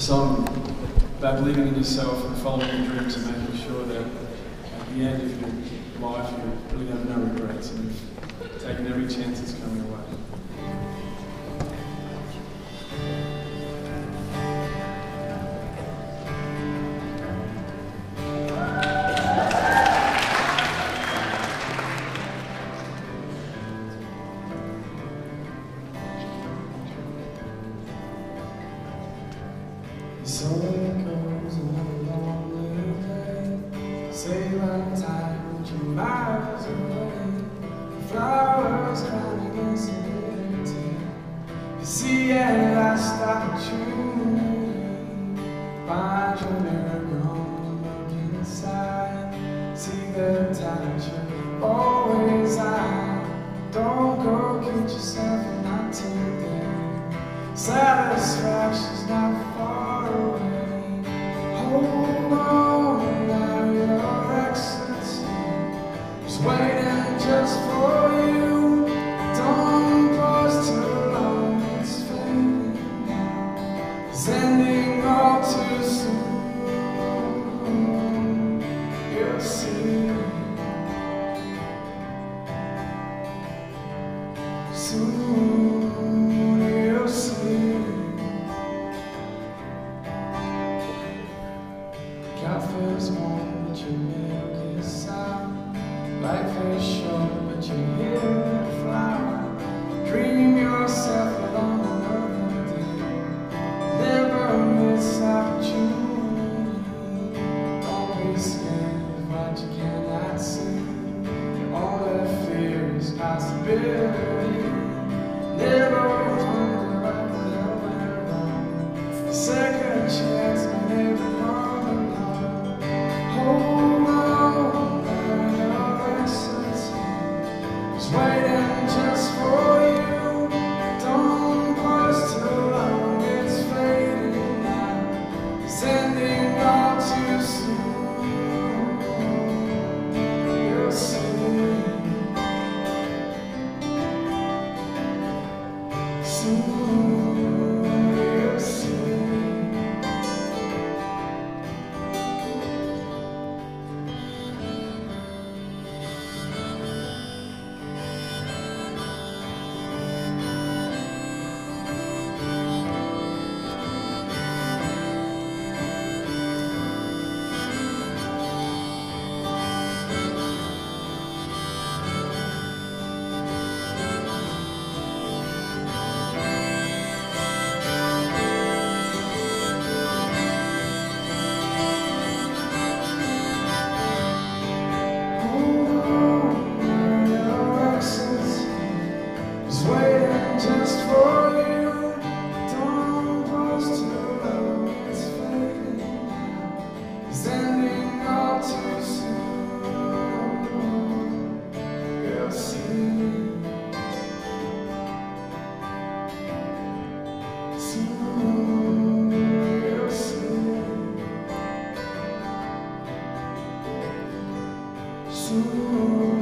song about believing in yourself and following your dreams and making sure that at the end of your life you really have no So it goes another lonely day. Sailing time, two miles away. Flowers crying against the. You see at last opportunity. Find your now. It's ending all too soon. You'll see. Soon you'll see. Cafe's warm, but your milk is sour. Life is short, but you're here possibility. Never wonder will went wrong. Second chance. you.